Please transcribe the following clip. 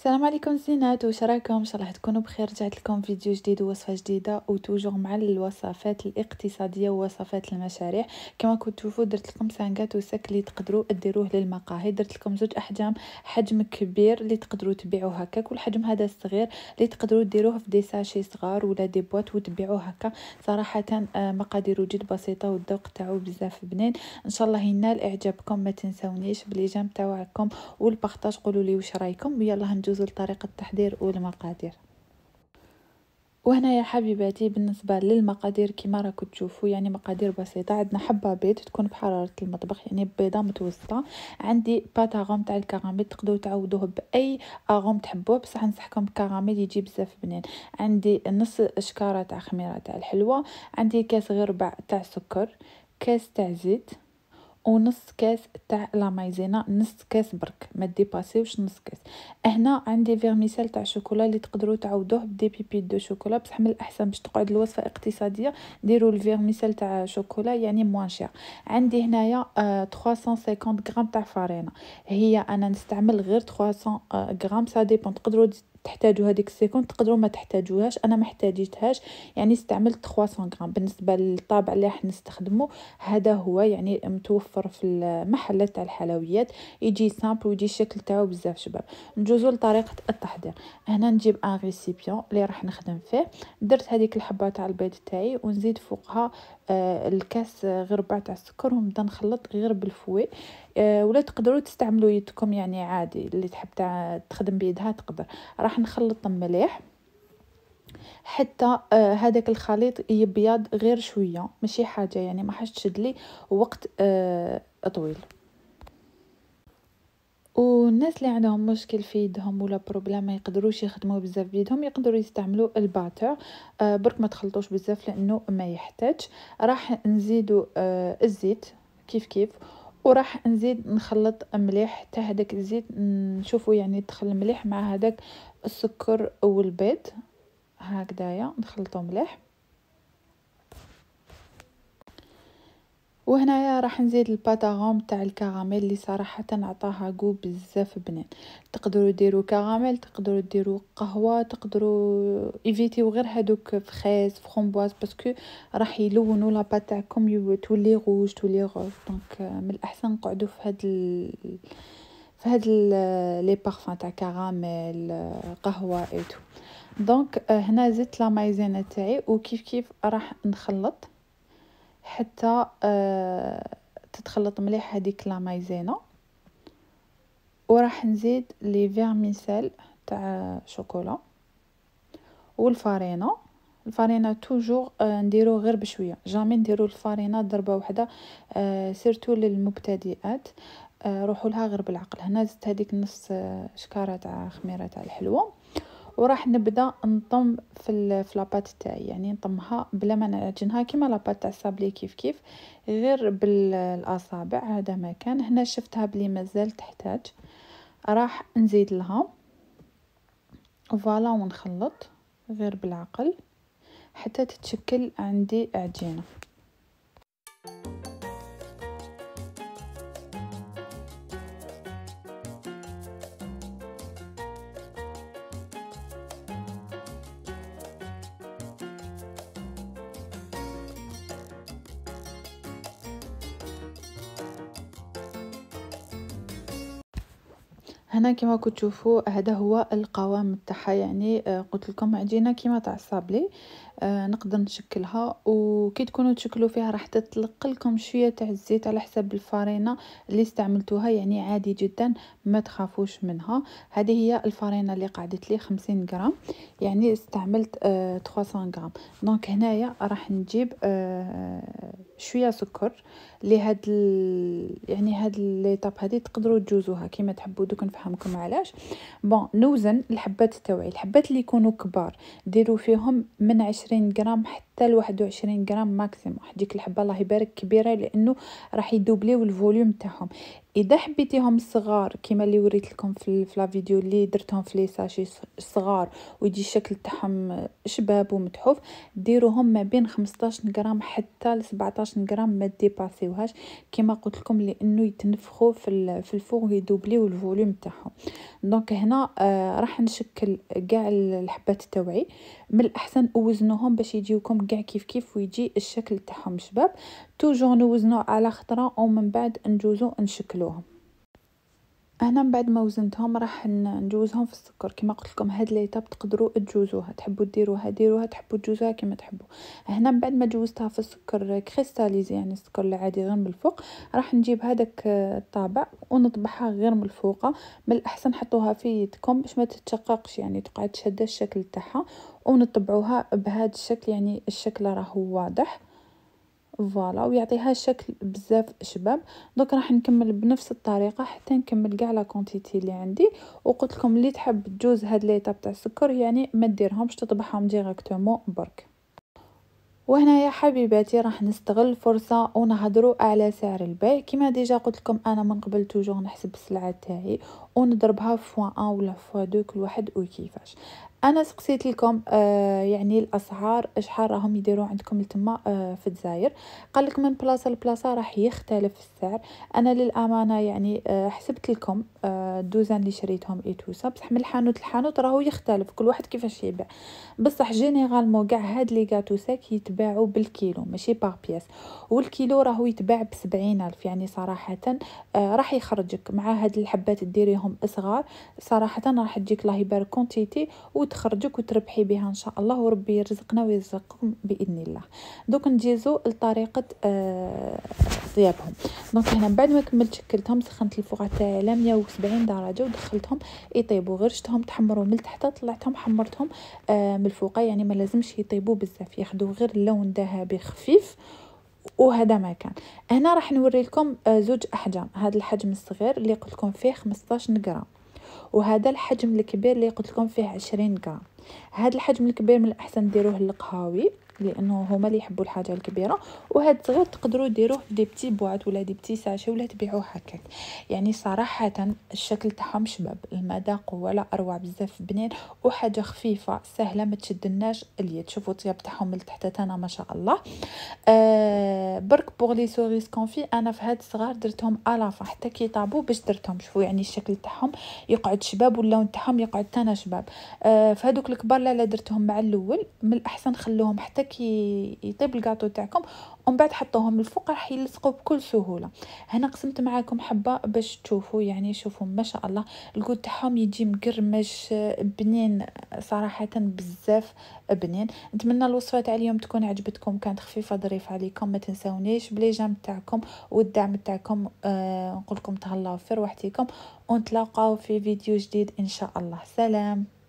السلام عليكم زينات واش راكم إن شاء الله تكونوا بخير. رجعت لكم فيديو جديد ووصفة جديدة و toujours مع الوصفات الاقتصادية ووصفات المشاريع. كما كنتوا تشوفوا درت لكم un gâteau sec اللي تقدروا ديروه للمقاهي. درت لكم زوج أحجام حجم كبير اللي تقدروا تبيعوه هكاك والحجم هذا الصغير اللي تقدروا ديروه في des sachets صغار ولا des boîtes وتبيعوه هكا. صراحة آه، مقادير جد بسيطة والذوق تاعو بزاف بنين. إن شاء الله ينال اعجابكم ما تنسونيش. ب les j'aime تاعكم والبارطاج قولوا لي واش رأيكم. يلا هنجو ندوزو لطريقة التحضير والمقادير وهنا يا حبيباتي بالنسبة للمقادير كما راكم تشوفوا يعني مقادير بسيطة. عندنا حبة بيض تكون بحرارة المطبخ يعني بيضة متوسطة. عندي بات أغوم تاع الكراميل تقدروا تعوضوه بأي أغوم تحبوه. بصح نصحكم بكراميل يجي بزاف بنين عندي نص شكارة تاع خميره تاع الحلوة. عندي كاس غربع تاع سكر كاس تاع زيت. ونص كاس تاع la Maïzena نص كاس برك ما ديباسيوش نص كاس. هنا عندي vermicelle تاع شوكولا اللي تقدروا تعوضوه ب des pépites de chocolat بصح من الأحسن باش تقعد الوصفة اقتصادية ديروا ال vermicelle تاع شوكولا يعني moins cher عندي هنايا 350 غرام تاع فارينة. هي أنا نستعمل غير 300 غرام ça dépend تقدروا تحتاجوا هذيك ال cinquante تقدروا ما تحتاجوهاش أنا ما احتاجيتهاش. يعني استعملت 300 غرام. بالنسبة للطابع اللي راح نستخدمه هذا هو يعني متوفر في المحلات تاع الحلويات. يجي simple ويجي الشكل تاعو بزاف شباب. نجوزو لطريقة التحضير. هنا نجيب un récipient اللي راح نخدم فيه. درت هذيك الحبة تاع البيض تاعي ونزيد فوقها الكاس غير ربع تاع السكر ونبدا نخلط غير بال fouet. آه ولا تقدروا تستعملوا يدكم يعني عادي اللي تحب تخدم بيدها تقدر. راح نخلط مليح حتى آه هذاك الخليط يبيض غير شوية ماشي حاجة يعني ما حاش تشد لي وقت آه طويل. والناس اللي عندهم مشكل في يدهم ولا problème ما يقدروش يخدموا بزاف بيدهم يقدروا يستعملوا ال batteur. آه برك ما تخلطوش بزاف لأنه ما يحتاج راح نزيدوا آه الزيت كيف كيف وراح نزيد نخلط مليح حتى هذاك الزيت نشوفوا يعني دخل مليح مع هذاك السكر والبيض. هكذايا نخلطو مليح. وهنايا راح نزيد الباتاغوم تاع الكراميل اللي صراحة عطاها جو بزاف بنين تقدروا ديروا كراميل تقدروا ديروا قهوة تقدروا إيفيتيو غير هادوك fraise framboise parce que راح يلونوا la pâte تاعكم تولي روج تولي rose donc من الأحسن نقعدوا في هاد ال... في هاد les parfums تاع كراميل قهوة et tout donc هنا زدت la Maïzena تاعي وكيف كيف راح نخلط. حتى آه تتخلط مليح هذيك la Maïzena. وراح نزيد les vermicelles تاع شوكولا والفارينه الفارينه toujours آه نديرو غير بشوية. jamais نديرو الفارينه ضربة واحدة آه surtout للمبتدئات. روحوا لها غير بالعقل. هنا زدت هذيك نص شكارة تاع خميرة تاع الحلوة. وراح نبدأ نطم في في la pâte تاعي. يعني نطمها بلا ما نعجنها كيما la pâte تاع الصابلي كيف كيف. غير بالأصابع. هذا ما كان هنا شفتها بلي مازال تحتاج. راح نزيد لها. voilà ونخلط. غير بالعقل. حتى تتشكل عندي عجينة. هنا كما كنتوا تشوفوا هذا هو القوام تاعها يعني آه، قلت لكم عجينة كيما تاع الصابلي. نقدر نشكلها. وكي تكونوا تشكلوا فيها راح تطلق لكم شوية تاع الزيت على حسب الفارينه اللي استعملتوها يعني عادي جدا ما تخافوش منها. هذه هي الفارينه اللي قعدت لي 50 غرام. يعني استعملت آه 300 غرام. دونك هنايا راح نجيب آه شوية سكر لهاد يعني هاد ليطاب هذه تقدروا تجوزوها كيما تحبوا دوك نفهمكم علاش. bon نوزن الحبات تاوعي. الحبات اللي يكونوا كبار ديروا فيهم من عشرين غرام حتى لواحد وعشرين غرام maximum. ديك الحبة الله يبارك كبيرة لأنه راح يدوبليو ال volume تاعهم. إذا حبيتيهم صغار كيما اللي وريت لكم في la vidéo اللي درتهم في les sachets صغار ويجي الشكل تاعهم شباب ومتحوف ديروهم ما بين 15 غرام حتى ل 17 غرام ما ديباسيوهاش. كيما قلت لكم لأنه يتنفخوا في في ال four يدوبليو ال volume تاعهم. donc هنا آه راح نشكل كاع الحبات تاوعي من الأحسن أوزنوهم باش يجيوكم كاع كيف كيف ويجي الشكل تاعهم شباب. toujours نوزنو على خطرة ومن بعد نجوزو نشكلوهم. هنا من بعد ما وزنتهم راح نجوزهم في السكر. كما قلت لكم هاد l'étape تقدروا تجوزوها. تحبوا ديروها ديروها. تحبوا تجوزوها كما تحبوا هنا من بعد ما جوزتها في السكر cristallisé يعني السكر العادي غير من الفوق راح نجيب هذاك الطابع ونطبعها غير من الفوق. من الأحسن حطوها في يدكم باش ما تتشققش يعني تقعد شادة الشكل تاعها ونطبعوها بهذا الشكل يعني الشكل راهو واضح. voilà ويعطيها شكل بزاف شباب. donc راح نكمل بنفس الطريقة حتى نكمل كاع la quantité اللي عندي. وقلت لكم اللي تحب تجوز هاد l'étape تاع السكر يعني ما ديرهمش تطبعهم directement برك. وهنا يا حبيباتي راح نستغل الفرصة ونهضروا على سعر البيع. كما déjà قلت لكم أنا من قبل toujours نحسب السلعة تاعي ونضربها fois 1 ولا fois 2 كل واحد وكيفاش. أنا سقسيت لكم آه يعني الأسعار شحال راهم يديروا عندكم لتما آه في الجزائر. قال لك من بلاصة لبلاصة راح يختلف السعر. أنا للأمانة يعني آه حسبت لكم آه الدوزان اللي شريتهم et tout ça بصح من الحانوت للحانوت راهو يختلف كل واحد كيفاش يبيع. بصح généralement كاع هاد les gâteaux secs يتباعوا بالكيلو ماشي par pièce والكيلو راهو يتباع بسبعين ألف يعني صراحة آه راح يخرجك. مع هاد الحبات ديريهم صغار صراحة راح تجيك الله يبارك quantité وتخرجك وتربحي بها إن شاء الله وربي يرزقنا ويرزقكم بإذن الله. دوك نجيزو لطريقة آه طيابهم. donc هنا بعد ما كملت شكلتهم سخنت ال four تاعي على 170 درجة ودخلتهم يطيبوا غير شتهم تحمروا من تحت طلعتهم حمرتهم آه من الفوق يعني ما لازمش يطيبوا بزاف ياخذوا غير اللون ذهبي خفيف وهذا ما كان. هنا راح نوري لكم آه زوج أحجام. هذا الحجم الصغير اللي قلت لكم فيه 15 غرام. وهذا الحجم الكبير اللي قلت لكم فيه 20 غرام هذا الحجم الكبير من الأحسن ديروه للقهاوي. لأنه هما اللي يحبوا الحاجة الكبيرة وهاد الصغير تقدروا ديروه دي بتي بواط ولا دي بتي ساشي ولا تبيعوه هكاك. يعني صراحة الشكل تاعهم شباب المذاق ولا أروع بزاف بنين وحاجة خفيفة سهلة ما تشدناش اليد. شوفوا الطياب تاعهم من تحت أنا ما شاء الله. آه برك pour les cerises confites أنا في هاد الصغار درتهم à la fin حتى كي طابوا باش درتهم. شوفوا يعني الشكل تاعهم يقعد شباب واللون تاعهم يقعد تانا شباب. آه في هذوك الكبار لا لا درتهم مع الأول من الأحسن خلوهم حتى كي يطيب الكاطو تاعكم ومن بعد حطوهم الفوق راح يلصقوا بكل سهولة. هنا قسمت معاكم حبة باش تشوفوا يعني شوفوا ما شاء الله الكود تاعهم يجي مقرمش بنين صراحة بزاف بنين. نتمنى الوصفه تاع اليوم تكون عجبتكم كانت خفيفة ظريفة عليكم ما تنساونيش. بلي جام تاعكم والدعم تاعكم آه لكم تهلاو في روحتكم ونتلاقاو في فيديو جديد إن شاء الله. سلام!